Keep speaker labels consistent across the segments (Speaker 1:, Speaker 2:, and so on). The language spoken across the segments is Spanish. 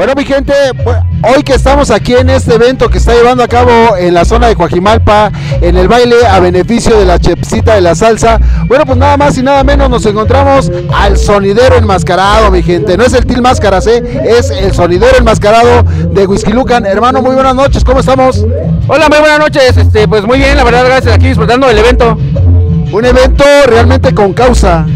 Speaker 1: Bueno, mi gente, hoy que estamos aquí en este evento que está llevando a cabo en la zona de Coajimalpa, en el baile a beneficio de la chepsita de la salsa, bueno, pues nada más y nada menos nos encontramos al sonidero enmascarado, mi gente. No es el Til Máscaras, ¿eh? es el sonidero enmascarado de Whisky Lucan. Hermano, muy buenas noches, ¿cómo estamos?
Speaker 2: Hola, muy buenas noches, este, pues muy bien, la verdad, gracias, aquí disfrutando del evento.
Speaker 1: Un evento realmente con causa.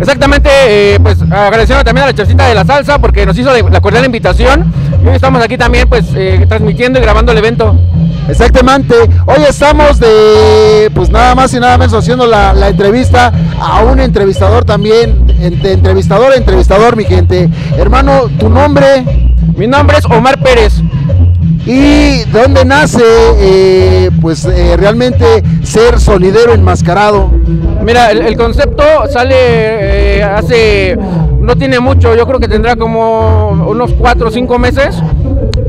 Speaker 2: Exactamente, eh, pues agradeciendo también a la chefcita de la salsa porque nos hizo la cordial invitación y hoy estamos aquí también pues eh, transmitiendo y grabando el evento.
Speaker 1: Exactamente, hoy estamos de pues nada más y nada menos haciendo la, entrevista a un entrevistador también, entre entrevistador entrevistador mi gente. Hermano, ¿tu nombre?
Speaker 2: Mi nombre es Omar Pérez.
Speaker 1: ¿Y dónde nace eh, pues realmente ser sonidero enmascarado?
Speaker 2: Mira, el, concepto sale eh, hace, no tiene mucho, yo creo que tendrá como unos cuatro o cinco meses.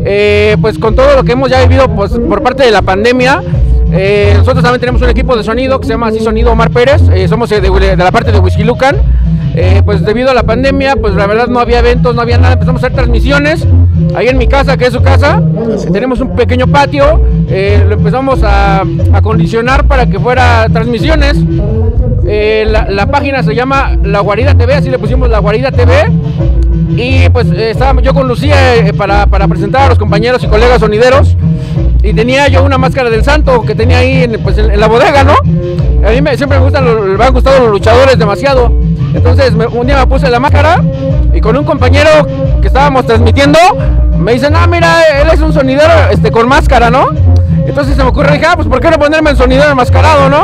Speaker 2: Eh, pues con todo lo que hemos ya vivido pues, por parte de la pandemia, eh, nosotros también tenemos un equipo de sonido que se llama así Sonido Omar Pérez, somos de, la parte de Whisky Lucan. pues debido a la pandemia, pues la verdad no había eventos, no había nada, empezamos a hacer transmisiones ahí en mi casa, que es su casa. Tenemos un pequeño patio, lo empezamos a acondicionar para que fuera transmisiones. Eh, la, página se llama La Guarida TV, así le pusimos La Guarida TV. Y pues eh, estaba yo con Lucía eh, para, presentar a los compañeros y colegas sonideros. Y tenía yo una máscara del santo que tenía ahí en, pues, en, la bodega, ¿no? A mí me, siempre me, gustan, me han gustado los luchadores demasiado. Entonces un día me puse la máscara y con un compañero que estábamos transmitiendo me dicen, ah, mira, él es un sonidero este, con máscara, ¿no? Entonces se me ocurre, dije, ah, pues ¿por qué no ponerme el sonidero enmascarado, no?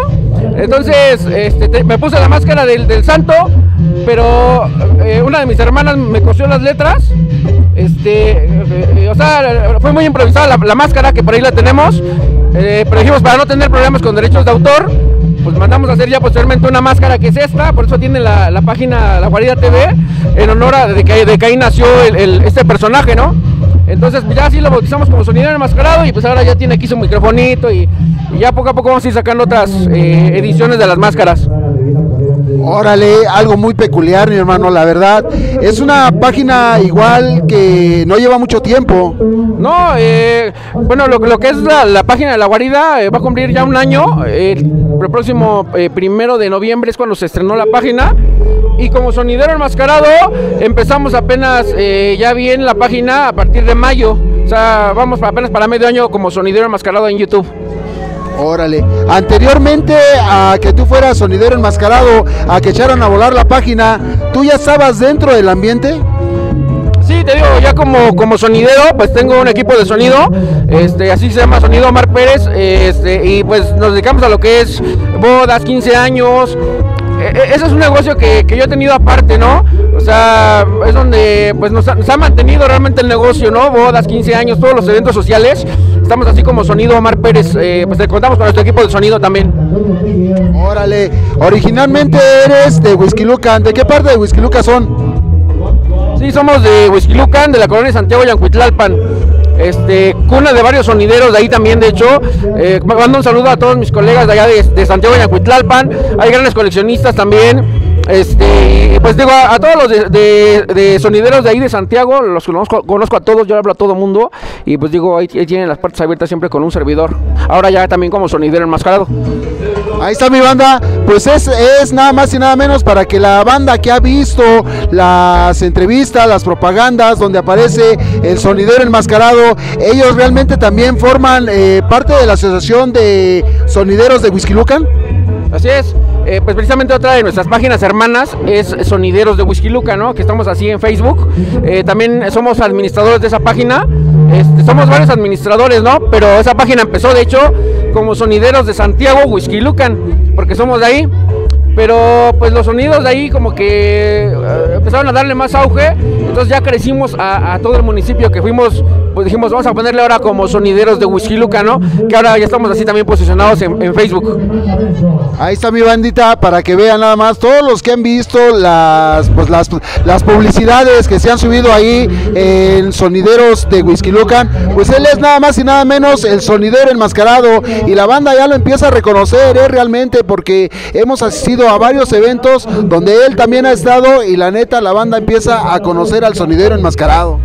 Speaker 2: Entonces este, me puse la máscara del, santo, pero eh, una de mis hermanas me cosió las letras. Este, eh, o sea, fue muy improvisada la, máscara, que por ahí la tenemos. Eh, pero dijimos, para no tener problemas con derechos de autor, pues mandamos a hacer ya posteriormente una máscara que es esta, por eso tiene la, página La Guarida TV, en honor a de que, de que ahí nació este personaje, ¿no? Entonces pues, ya así lo bautizamos como sonido enmascarado y pues ahora ya tiene aquí su microfonito y, ya poco a poco vamos a ir sacando otras eh, ediciones de las máscaras.
Speaker 1: Órale, algo muy peculiar, mi hermano, la verdad. Es una página igual que no lleva mucho tiempo.
Speaker 2: No, eh, bueno, lo, lo, que es la, página de la guarida eh, va a cumplir ya un año. el próximo primero de noviembre es cuando se estrenó la página. Y como sonidero enmascarado, empezamos apenas eh, ya bien la página a partir de mayo. O sea, vamos apenas para medio año como sonidero enmascarado en YouTube.
Speaker 1: Órale. Anteriormente a que tú fueras sonidero enmascarado, a que echaran a volar la página, ¿tú ya estabas dentro del ambiente?
Speaker 2: Sí, te digo, ya como, como sonidero, pues tengo un equipo de sonido, este, así se llama Sonido Omar Pérez, este, y pues nos dedicamos a lo que es bodas, 15 años, e, e, ese es un negocio que, yo he tenido aparte, ¿no? O sea, es donde pues nos ha, mantenido realmente el negocio, ¿no? Bodas, 15 años, todos los eventos sociales. Estamos así como Sonido Omar Pérez, eh, pues te contamos con nuestro equipo de sonido también.
Speaker 1: Órale, originalmente eres de Whisky Lucan, ¿de qué parte de Whisky Lucan son?
Speaker 2: Sí, somos de Whisky Lucan, de la colonia Santiago Yancuitlalpan este, cuna de varios sonideros de ahí también, de hecho. Eh, mando un saludo a todos mis colegas de allá de, Santiago de Acuitlalpan. Hay grandes coleccionistas también. Este, pues digo, a, todos los de, sonideros de ahí de Santiago, los conozco, conozco a todos, yo hablo a todo mundo. Y pues digo, ahí, tienen las puertas abiertas siempre con un servidor. Ahora ya también como sonidero enmascarado.
Speaker 1: Ahí está mi banda, pues es, es nada más y nada menos para que la banda que ha visto las entrevistas, las propagandas donde aparece el sonidero enmascarado, ellos realmente también forman eh, parte de la asociación de sonideros de Whisky Lucan.
Speaker 2: Así es. Eh, pues precisamente otra de nuestras páginas hermanas es Sonideros de Whisky Luca, ¿no? Que estamos así en Facebook. Eh, también somos administradores de esa página. Este, somos varios administradores, ¿no? Pero esa página empezó, de hecho, como Sonideros de Santiago Whisky Lucan, porque somos de ahí pero pues los sonidos de ahí como que eh, empezaron a darle más auge, entonces ya crecimos a, todo el municipio que fuimos, pues dijimos vamos a ponerle ahora como sonideros de Whisky Luca, ¿no? Que ahora ya estamos así también posicionados en, Facebook.
Speaker 1: Ahí está mi bandita para que vean nada más todos los que han visto las pues las, las publicidades que se han subido ahí en sonideros de Whisky Lucan, pues él es nada más y nada menos el sonidero enmascarado y la banda ya lo empieza a reconocer ¿eh? realmente porque hemos asistido a varios eventos donde él también ha estado y la neta la banda empieza a conocer al sonidero enmascarado.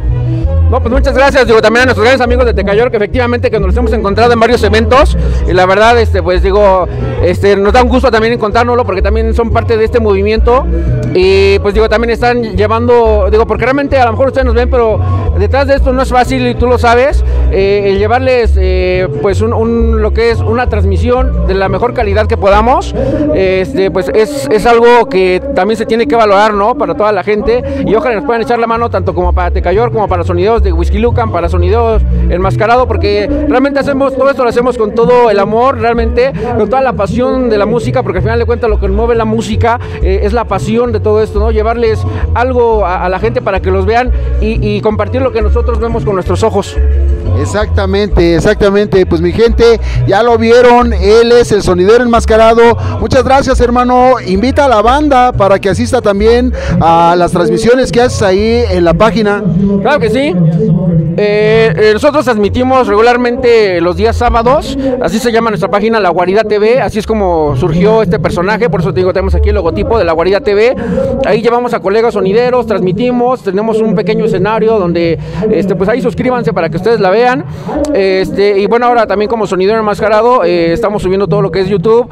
Speaker 2: No, pues muchas gracias, digo, también a nuestros grandes amigos de Tecayor, que efectivamente que nos hemos encontrado en varios eventos, y la verdad, este, pues digo, este, nos da un gusto también encontrárnoslo, porque también son parte de este movimiento, y pues digo, también están llevando, digo, porque realmente a lo mejor ustedes nos ven, pero detrás de esto no es fácil, y tú lo sabes, eh, el llevarles, eh, pues, un, lo que es una transmisión de la mejor calidad que podamos, este, pues es, es algo que también se tiene que valorar, ¿no? Para toda la gente, y ojalá nos puedan echar la mano tanto como para Tecayor, como para sonidos de Whisky Lucan, para sonidos enmascarado, porque realmente hacemos todo esto lo hacemos con todo el amor, realmente, con toda la pasión de la música, porque al final de cuentas lo que mueve la música eh, es la pasión de todo esto, ¿no? Llevarles algo a, la gente para que los vean y compartir lo que nosotros vemos con nuestros ojos.
Speaker 1: Exactamente, exactamente. Pues mi gente, ya lo vieron, él es el sonidero enmascarado. Muchas gracias, hermano. Invita a la banda para que asista también a las transmisiones que haces ahí en la página.
Speaker 2: Claro que sí. Eh, eh, nosotros transmitimos regularmente los días sábados, así se llama nuestra página La Guarida TV, así es como surgió este personaje, por eso te digo, tenemos aquí el logotipo de La Guarida TV. Ahí llevamos a colegas sonideros, transmitimos, tenemos un pequeño escenario donde, este, pues ahí suscríbanse para que ustedes la vean. Este, y bueno, ahora también como sonidero enmascarado, eh, estamos subiendo todo lo que es YouTube,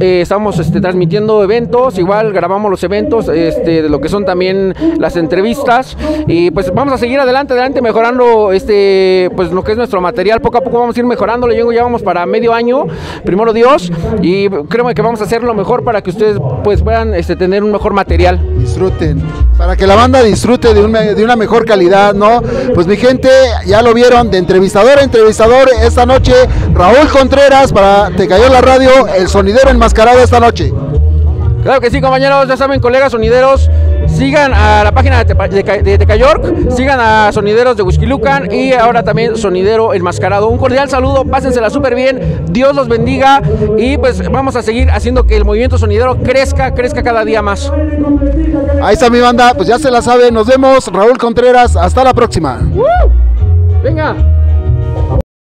Speaker 2: eh, estamos este, transmitiendo eventos, igual grabamos los eventos, este, de lo que son también las entrevistas, y pues vamos a seguir adelante, adelante, mejorando este, pues lo que es nuestro material, poco a poco vamos a ir mejorando, ya vamos para medio año, primero Dios, y creo que vamos a hacer lo mejor para que ustedes pues puedan este, tener un mejor material.
Speaker 1: Disfruten, para que la banda disfrute de, de una mejor calidad, ¿no? Pues mi gente, ya lo vieron, de entrevistador a entrevistador, esta noche Raúl Contreras para Te Cayó la Radio, el sonidero enmascarado esta noche.
Speaker 2: Claro que sí, compañeros, ya saben, colegas sonideros, sigan a la página de, Tecayork, sigan a Sonideros de Whisky Lucan y ahora también Sonidero Enmascarado. Un cordial saludo, pásensela súper bien, Dios los bendiga y pues vamos a seguir haciendo que el movimiento sonidero crezca, crezca cada día más.
Speaker 1: Ahí está mi banda, pues ya se la sabe, nos vemos, Raúl Contreras, hasta la próxima.
Speaker 2: ¡Uh! Venga.